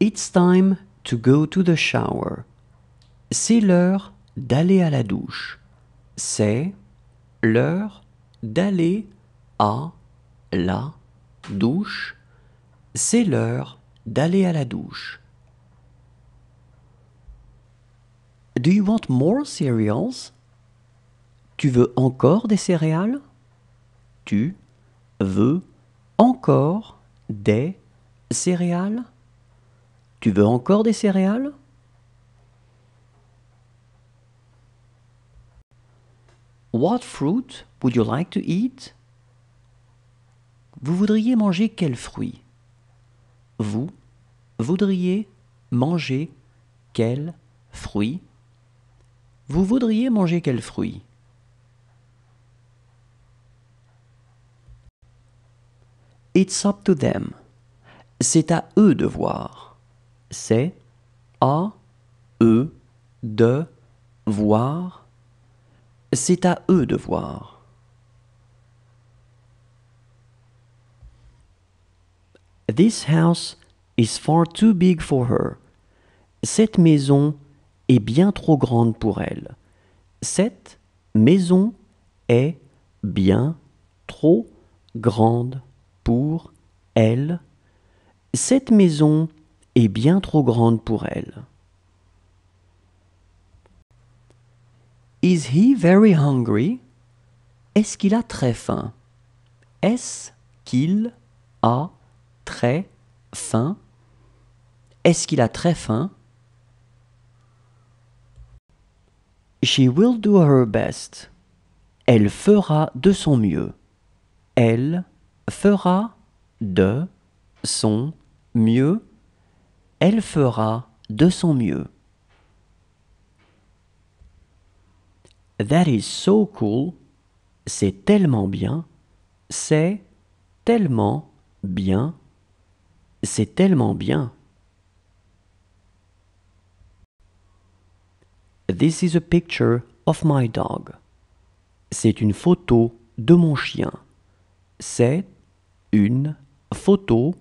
It's time to go to the shower. C'est l'heure d'aller à la douche. C'est l'heure d'aller à la douche. C'est l'heure d'aller à la douche. Do you want more cereals? Tu veux encore des céréales? Tu veux encore des céréales? Tu veux encore des céréales? What fruit would you like to eat? Vous voudriez manger quel fruit? Vous voudriez manger quel fruit? Vous voudriez manger quel fruit? It's up to them. C'est à eux de voir. C'est à eux de voir. C'est à eux de voir. This house is far too big for her. Cette maison est bien trop grande pour elle. Cette maison est bien trop grande pour elle. Cette maison est bien trop grande pour elle. Is he very hungry? Est-ce qu'il a très faim? Est-ce qu'il a très faim? Est-ce qu'il a très faim? She will do her best. Elle fera de son mieux. Elle fera de son mieux. Elle fera de son mieux. That is so cool. C'est tellement bien. C'est tellement bien. C'est tellement bien. This is a picture of my dog. C'est une photo de mon chien. C'est une photo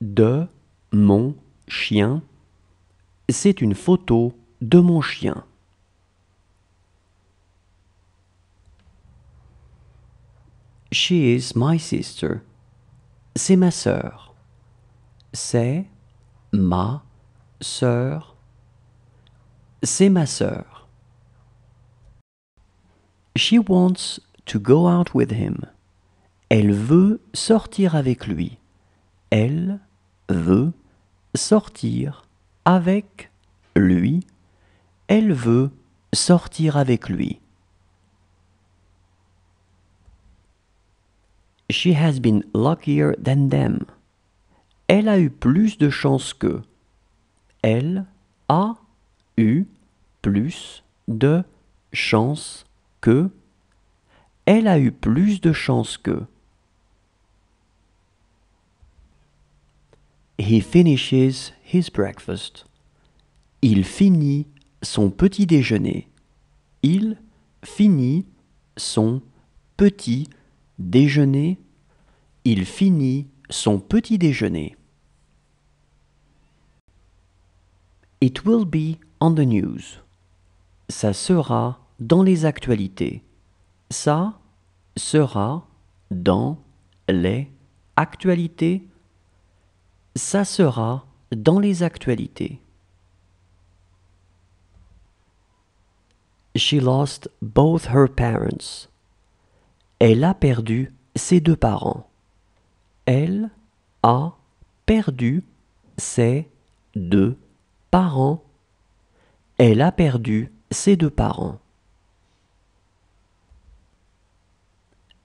de mon chien. C'est une photo de mon chien. She is my sister. C'est ma sœur. C'est ma sœur. C'est ma sœur. She wants to go out with him. Elle veut sortir avec lui. Elle veut sortir avec lui. Elle veut sortir avec lui. She has been luckier than them. Elle a eu plus de chance que. Elle a eu plus de chance que. Elle a eu plus de chance que. He finishes his breakfast. Il finit son petit déjeuner. Il finit son petit déjeuner. Il finit son petit déjeuner. It will be on the news. Ça sera dans les actualités. Ça sera dans les actualités. Ça sera dans les actualités. She lost both her parents. Elle a perdu ses deux parents. Elle a perdu ses deux parents. Elle a perdu ses deux parents.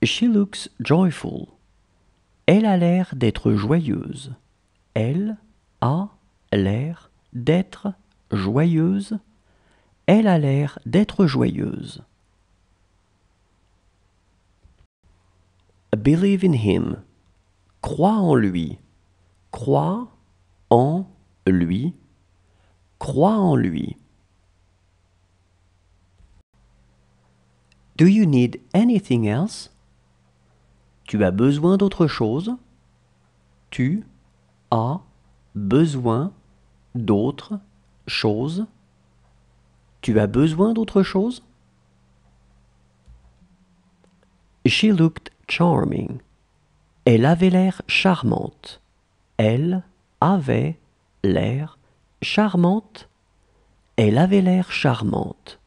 She looks joyful. Elle a l'air d'être joyeuse. Elle a l'air d'être joyeuse. Elle a l'air d'être joyeuse. Believe in him. Crois en lui. Crois en lui. Crois en lui. Do you need anything else? Tu as besoin d'autre chose? Tu as besoin d'autres choses. Tu as besoin d'autre chose? She looked charming. Elle avait l'air charmante. Elle avait l'air charmante. Elle avait l'air charmante.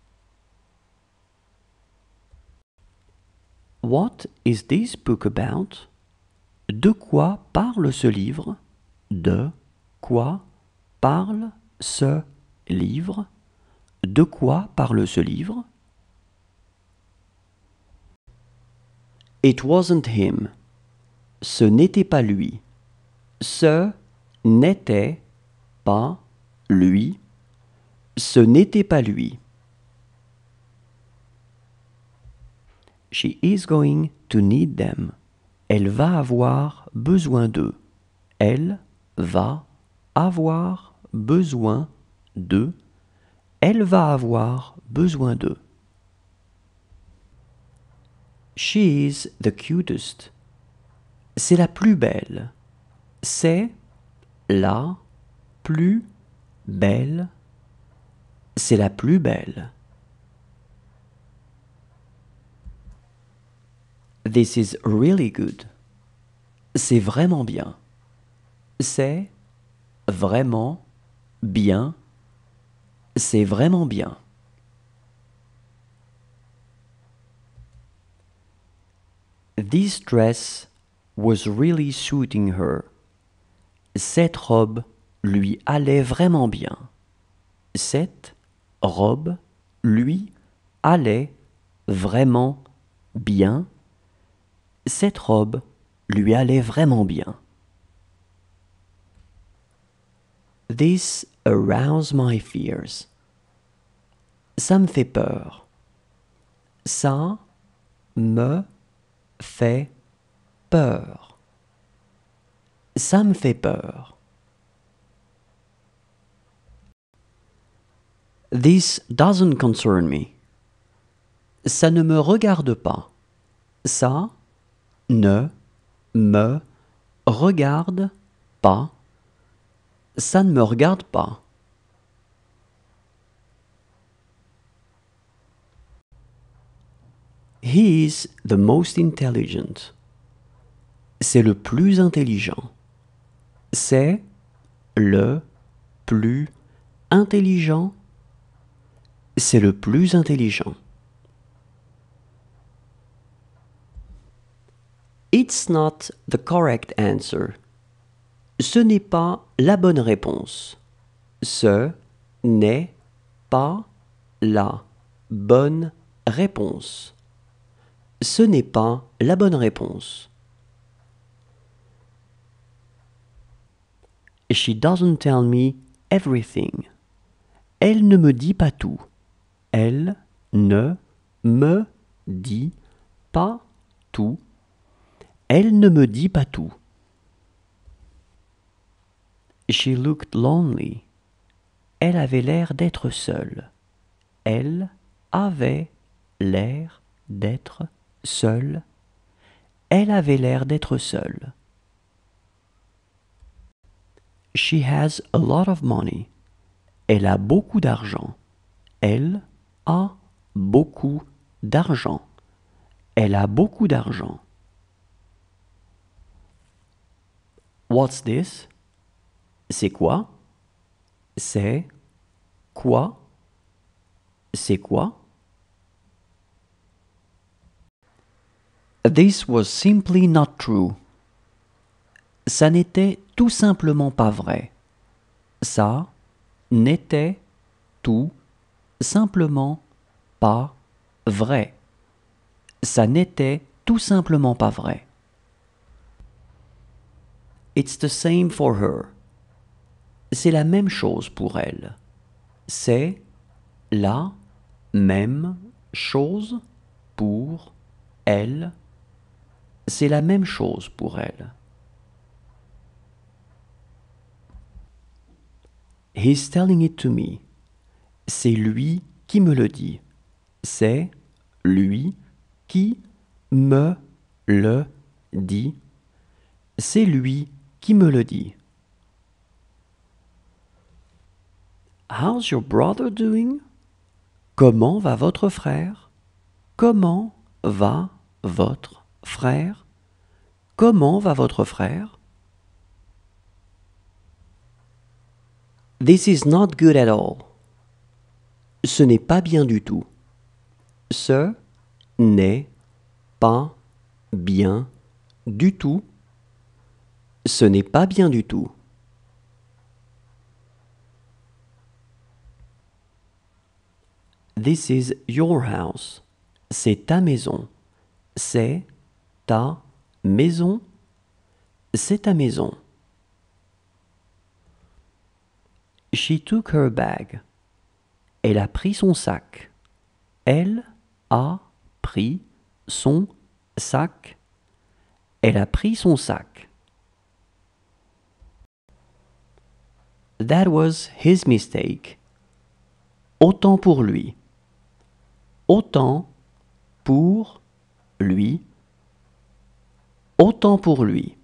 What is this book about? De quoi parle ce livre? De quoi parle ce livre? De quoi parle ce livre? It wasn't him. Ce n'était pas lui. Ce n'était pas lui. Ce n'était pas lui. She is going to need them. Elle va avoir besoin d'eux. Elle va avoir besoin d'eux. Elle va avoir besoin d'eux. She is the cutest. C'est la plus belle. C'est la plus belle. C'est la plus belle. This is really good. C'est vraiment bien. C'est vraiment bien. C'est vraiment bien. This dress was really suiting her. Cette robe lui allait vraiment bien. Cette robe lui allait vraiment bien. Cette robe lui allait vraiment bien. This aroused my fears. Ça me fait peur. Ça me fait peur. Ça me fait peur. This doesn't concern me. Ça ne me regarde pas. Ça ne me regarde pas. Ça ne me regarde pas. He is the most intelligent. C'est le plus intelligent. C'est le plus intelligent. C'est le plus intelligent. It's not the correct answer. Ce n'est pas la bonne réponse. Ce n'est pas la bonne réponse. Ce n'est pas la bonne réponse. She doesn't tell me everything. Elle ne me dit pas tout. Elle ne me dit pas tout. Elle ne me dit pas tout. She looked lonely. Elle avait l'air d'être seule. Elle avait l'air d'être seule. Elle avait l'air d'être seule. She has a lot of money. Elle a beaucoup d'argent. Elle a beaucoup d'argent. Elle a beaucoup d'argent. What's this? C'est quoi? C'est quoi? C'est quoi? This was simply not true. Ça n'était tout simplement pas vrai. Ça n'était tout simplement pas vrai. Ça n'était tout simplement pas vrai. It's the same for her. C'est la même chose pour elle. C'est la même chose pour elle. C'est la même chose pour elle. He's telling it to me. C'est lui qui me le dit. C'est lui qui me le dit. C'est lui qui me le dit. How's your brother doing? Comment va votre frère? Comment va votre frère? Comment va votre frère? This is not good at all. Ce n'est pas bien du tout. Ce n'est pas bien du tout. Ce n'est pas bien du tout. This is your house. C'est ta maison. C'est ta maison. C'est ta maison. She took her bag. Elle a pris son sac. Elle a pris son sac. Elle a pris son sac. That was his mistake. Autant pour lui. Autant pour lui. Autant pour lui.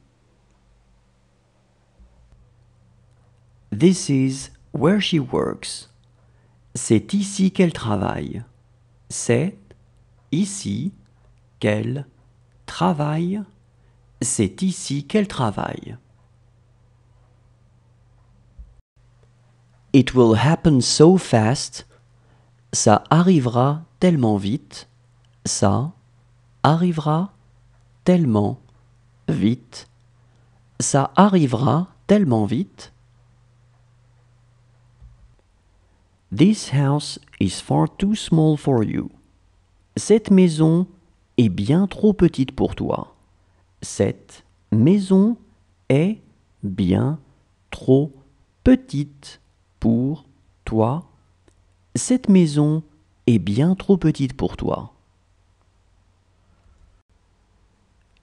This is where she works. C'est ici qu'elle travaille. C'est ici qu'elle travaille. C'est ici qu'elle travaille. It will happen so fast. Ça arrivera tellement vite. Ça arrivera tellement vite. Ça arrivera tellement vite. This house is far too small for you. Cette maison est bien trop petite pour toi. Cette maison est bien trop petite pour toi. Cette maison bien trop petite pour toi.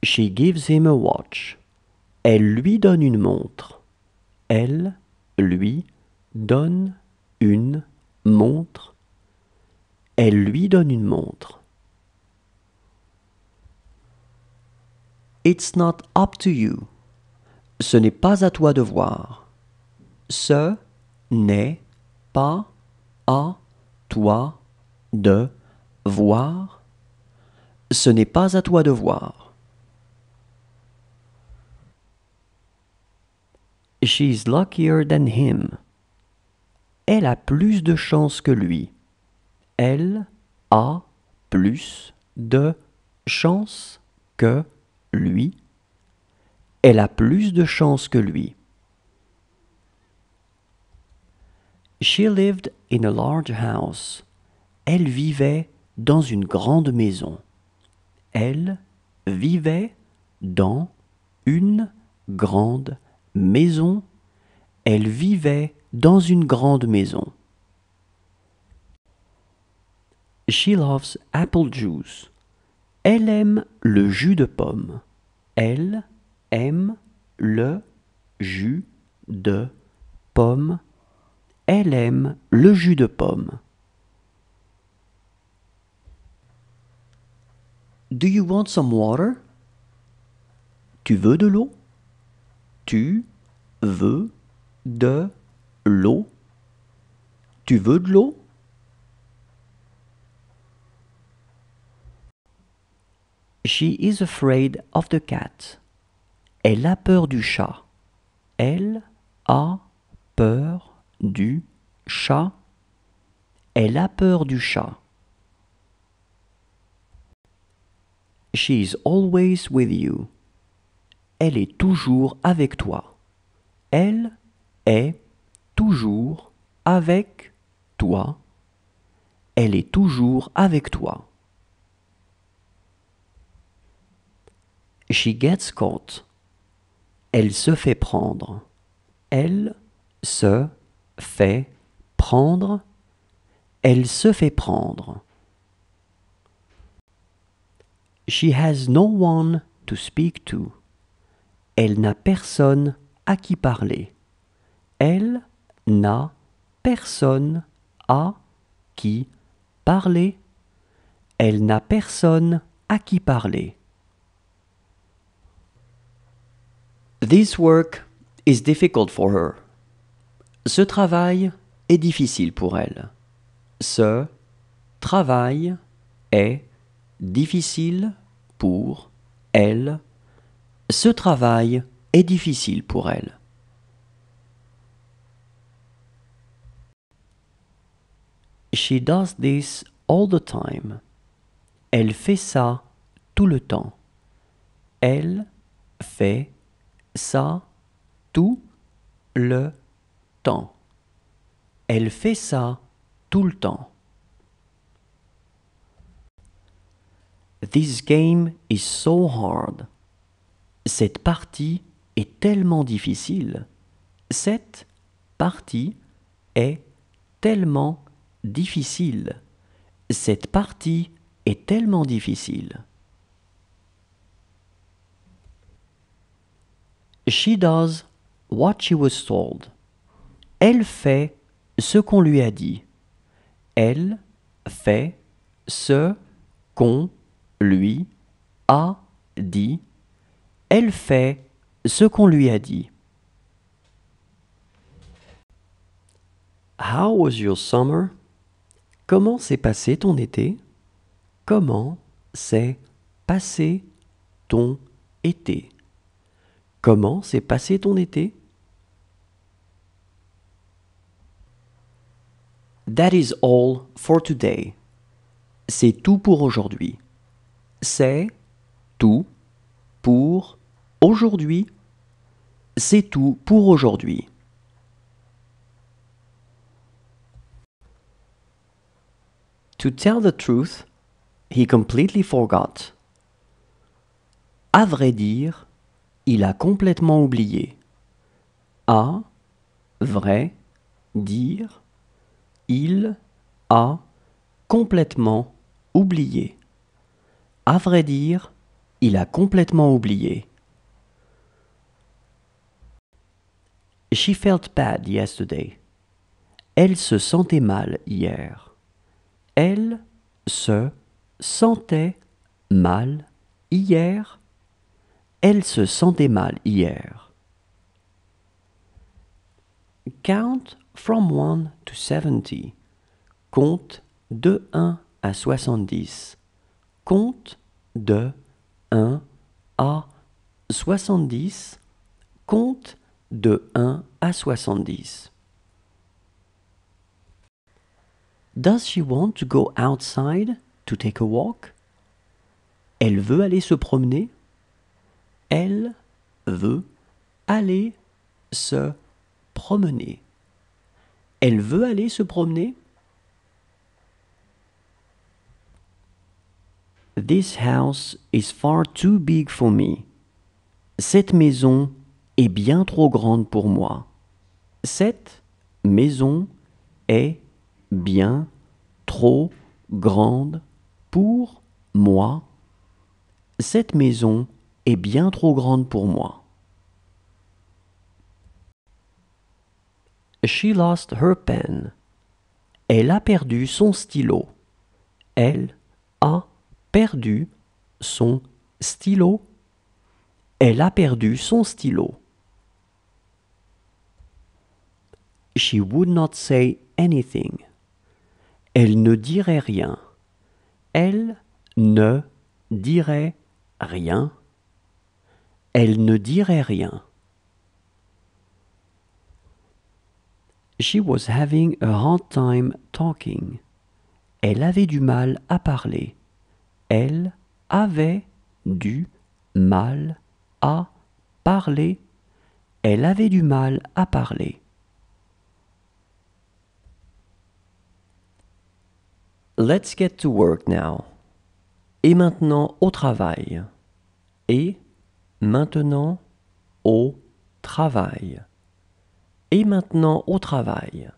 She gives him a watch. Elle lui donne une montre. Elle lui donne une montre. Elle lui donne une montre. It's not up to you. Ce n'est pas à toi de voir. Ce n'est pas à toi de voir. Ce n'est pas à toi de voir. She's luckier than him. Elle a plus de chance que lui. Elle a plus de chance que lui. Elle a plus de chance que lui. She lived in a large house. Elle vivait dans une grande maison. Elle vivait dans une grande maison. Elle vivait dans une grande maison. She loves apple juice. Elle aime le jus de pomme. Elle aime le jus de pomme. Elle aime le jus de pomme. Do you want some water? Tu veux de l'eau? Tu veux de l'eau? Tu veux de l'eau? She is afraid of the cat. Elle a peur du chat. Elle a peur du chat. Elle a peur du chat. She is always with you. Elle est toujours avec toi. Elle est toujours avec toi. Elle est toujours avec toi. She gets caught. Elle se fait prendre. Elle se fait prendre. Elle se fait prendre. She has no one to speak to. Elle n'a personne à qui parler. Elle n'a personne à qui parler. Elle n'a personne à qui parler. This work is difficult for her. Ce travail est difficile pour elle. Ce travail est difficile pour elle. Ce travail est difficile pour elle. She does this all the time. Elle fait ça tout le temps. Elle fait ça tout le temps. Elle fait ça tout le temps. This game is so hard. Cette partie est tellement difficile. Cette partie est tellement difficile. Cette partie est tellement difficile. She does what she was told. Elle fait ce qu'on lui a dit. Elle fait ce qu'on lui a dit. Elle fait ce qu'on lui a dit. How was your summer? Comment s'est passé ton été? Comment s'est passé ton été? Comment s'est passé ton été? That is all for today. C'est tout pour aujourd'hui. C'est tout pour aujourd'hui. C'est tout pour aujourd'hui. To tell the truth, he completely forgot. À vrai dire, il a complètement oublié. À vrai dire, il a complètement oublié. À vrai dire, il a complètement oublié. She felt bad yesterday. Elle se sentait mal hier. Elle se sentait mal hier. Elle se sentait mal hier. Count from 1 to 70. Compte de 1 à 70. Compte de 1 à 70. Compte de 1 à 70. Does she want to go outside to take a walk? Elle veut aller se promener? Elle veut aller se promener. Elle veut aller se promener? This house is far too big for me. Cette maison est bien trop grande pour moi. Cette maison est bien trop grande pour moi. Cette maison est bien trop grande pour moi. She lost her pen. Elle a perdu son stylo. Elle a perdu son stylo. Elle a perdu son stylo. She would not say anything. Elle ne dirait rien. Elle ne dirait rien. Elle ne dirait rien. She was having a hard time talking. Elle avait du mal à parler. Elle avait du mal à parler. Elle avait du mal à parler. Let's get to work now. Et maintenant au travail. Et maintenant au travail. Et maintenant au travail.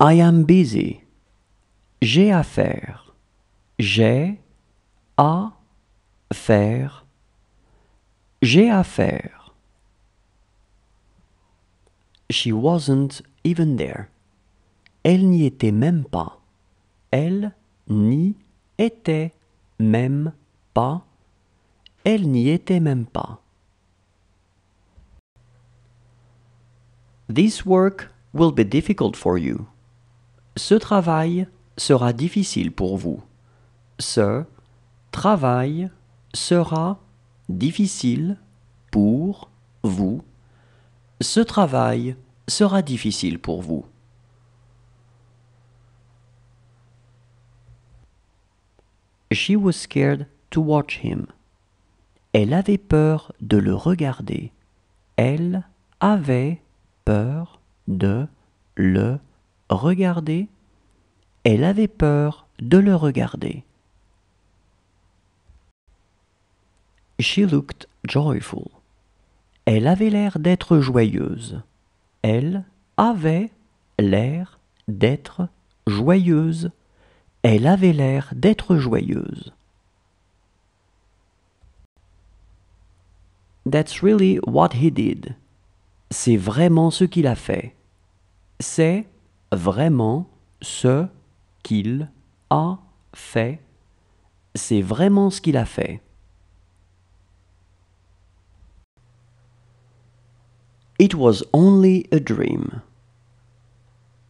I am busy. J'ai à faire. J'ai à faire. J'ai à faire. She wasn't even there. Elle n'y était même pas. Elle n'y était même pas. Elle n'y était même pas. This work will be difficult for you. Ce travail sera difficile pour vous. Ce travail sera difficile pour vous. Ce travail sera difficile pour vous. She was scared to watch him. Elle avait peur de le regarder. Elle avait peur de le regarder. Elle avait peur de le regarder. She looked joyful. Elle avait l'air d'être joyeuse. Elle avait l'air d'être joyeuse. Elle avait l'air d'être joyeuse. That's really what he did. C'est vraiment ce qu'il a fait. C'est vraiment ce qu'il a fait. C'est vraiment ce qu'il a fait. It was only a dream.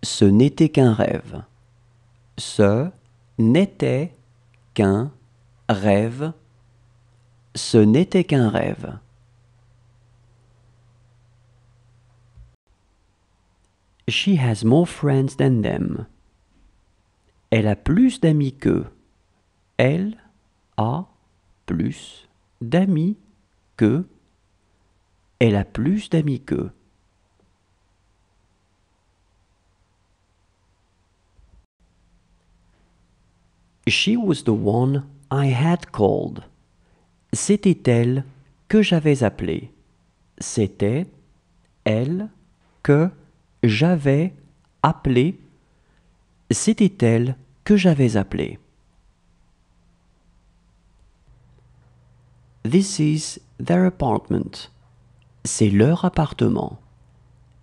Ce n'était qu'un rêve. Ce n'était qu'un rêve. Ce n'était qu'un rêve. She has more friends than them. Elle a plus d'amis qu'eux. Elle a plus d'amis que. Elle a plus d'amis qu'eux. She was the one I had called. C'était elle que j'avais appelée. C'était elle que j'avais appelé. C'était elle que j'avais appelé. This is their apartment. C'est leur appartement.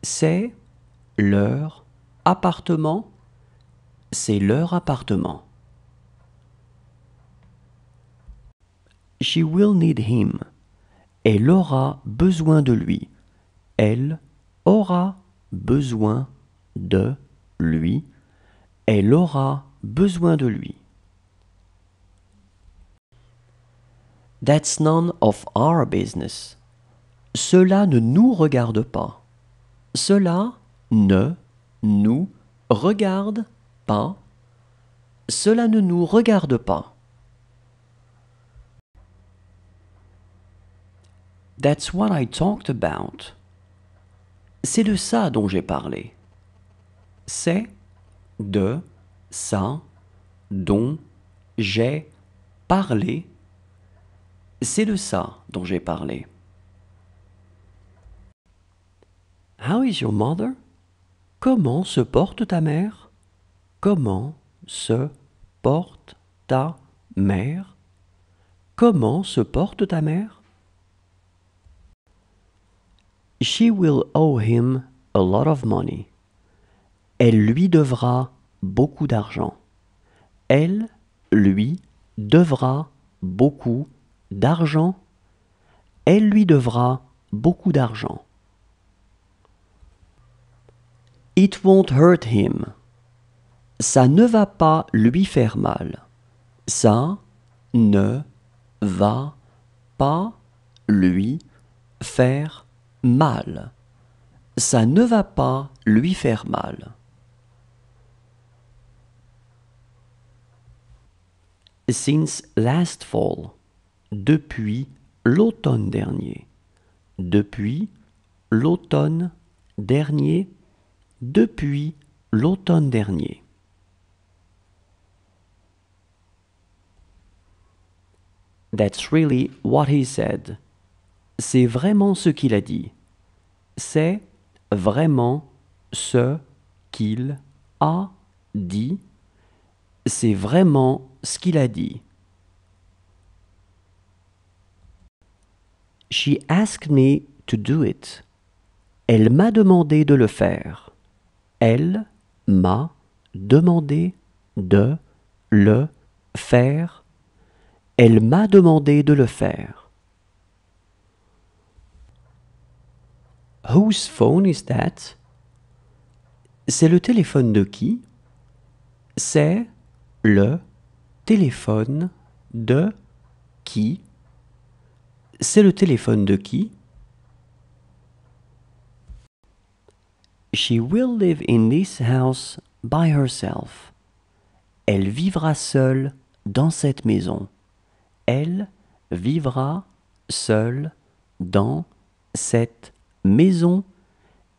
C'est leur appartement. C'est leur appartement. She will need him. Elle aura besoin de lui. Elle aura besoin de lui. Elle aura besoin de lui. That's none of our business. Cela ne nous regarde pas. Cela ne nous regarde pas. Cela ne nous regarde pas. That's what I talked about. C'est de ça dont j'ai parlé. C'est de ça dont j'ai parlé. C'est de ça dont j'ai parlé. How is your mother? Comment se porte ta mère? Comment se porte ta mère? Comment se porte ta mère? She will owe him a lot of money. Elle lui devra beaucoup d'argent. Elle lui devra beaucoup d'argent. Elle lui devra beaucoup d'argent. It won't hurt him. Ça ne va pas lui faire mal. Ça ne va pas lui faire mal. Ça ne va pas lui faire mal. Since last fall. Depuis l'automne dernier. Depuis l'automne dernier. Depuis l'automne dernier. That's really what he said c'est vraiment ce qu'il a dit. C'est vraiment ce qu'il a dit. C'est vraiment ce qu'il a dit. She asked me to do it. Elle m'a demandé de le faire. Elle m'a demandé de le faire. Elle m'a demandé de le faire. Whose phone is that? C'est le téléphone de qui? C'est le téléphone de qui? C'est le téléphone de qui? She will live in this house by herself. Elle vivra seule dans cette maison. Elle vivra seule dans cette maison.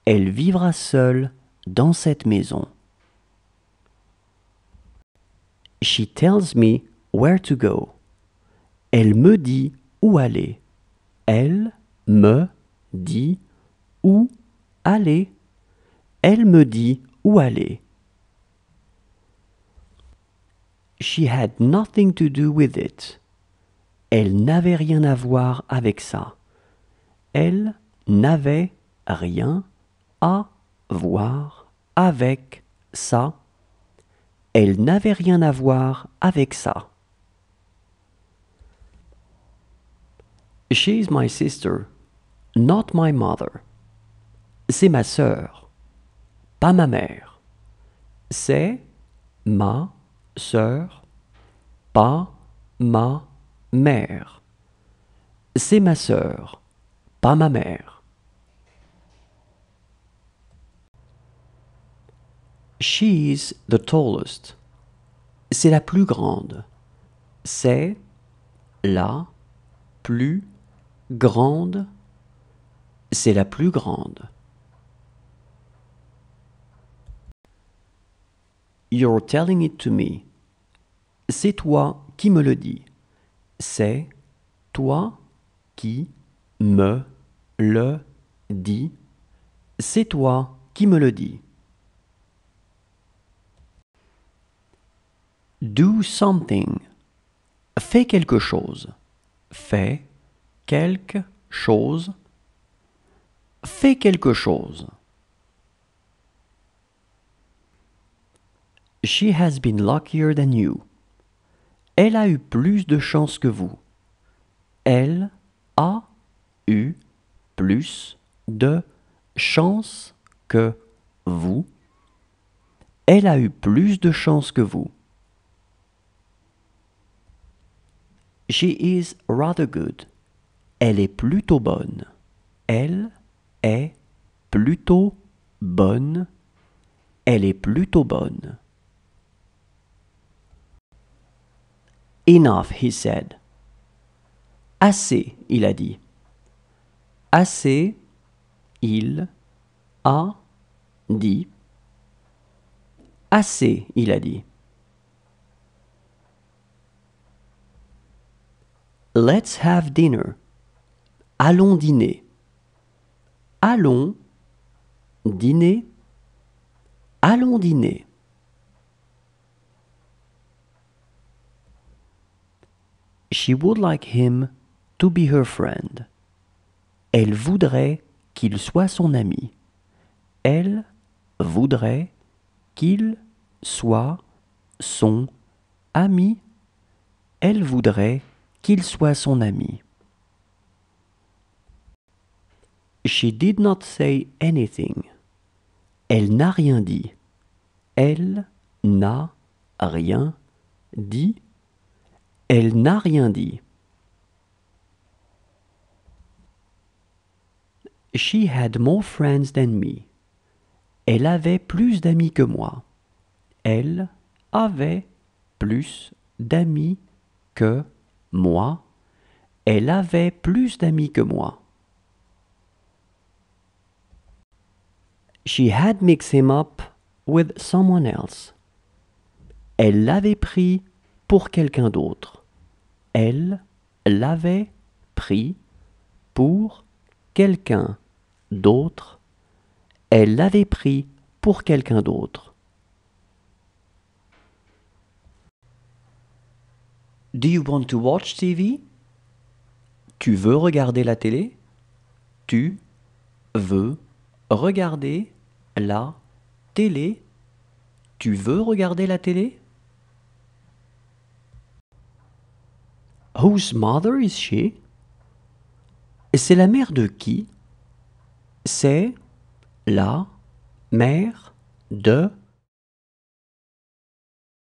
Elle vivra seule dans cette maison. She tells me where to go. Elle me dit où aller. Elle me dit où aller. Elle me dit où aller. She had nothing to do with it. Elle n'avait rien à voir avec ça. Elle n'avait rien à voir avec ça. Elle n'avait rien à voir avec ça. She's my sister, not my mother. C'est ma sœur, pas ma mère. C'est ma sœur, pas ma mère. C'est ma sœur, pas ma mère. She's the tallest. C'est la plus grande. C'est la plus grande. C'est la plus grande. You're telling it to me. C'est toi qui me le dis. C'est toi qui me le dis. C'est toi qui me le dis. Do something. Fais quelque chose. Fais quelque chose. Fais quelque chose. She has been luckier than you. Elle a eu plus de chance que vous. Elle a eu plus de chance que vous. Elle a eu plus de chance que vous. She is rather good. Elle est plutôt bonne. Elle est plutôt bonne. Elle est plutôt bonne. Enough, he said. Assez, il a dit. Assez, il a dit. Assez, il a dit. Let's have dinner. Allons dîner. Allons dîner. Allons dîner. She would like him to be her friend. Elle voudrait qu'il soit son ami. Elle voudrait qu'il soit son ami. Elle voudrait qu'il soit son ami. She did not say anything. Elle n'a rien dit. Elle n'a rien dit. Elle n'a rien dit. She had more friends than me. Elle avait plus d'amis que moi. Elle avait plus d'amis que moi. Elle avait plus d'amis que moi. She had mixed him up with someone else. Elle l'avait pris pour quelqu'un d'autre. Elle l'avait pris pour quelqu'un d'autre. Elle l'avait pris pour quelqu'un d'autre. Do you want to watch TV? Tu veux regarder la télé? Tu veux regarder la télé? Tu veux regarder la télé? Whose mother is she? C'est la mère de qui? C'est la mère de